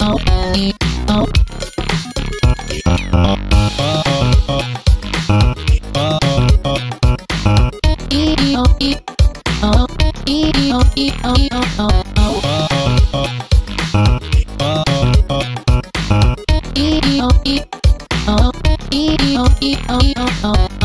oh, oh, oh.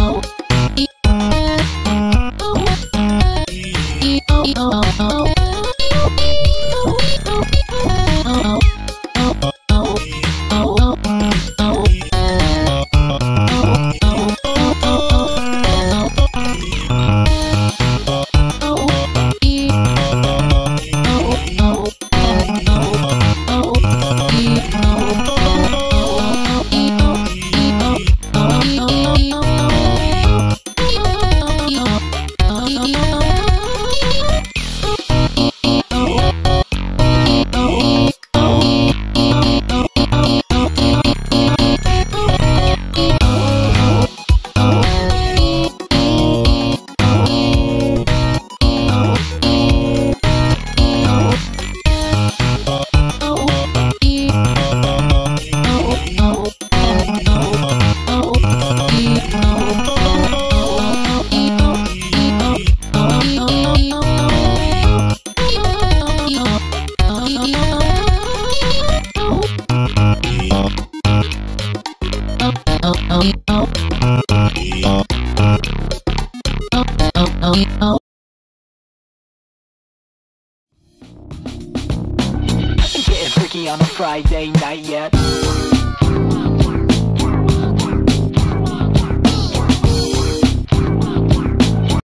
I ain't getting freaky on a Friday night yet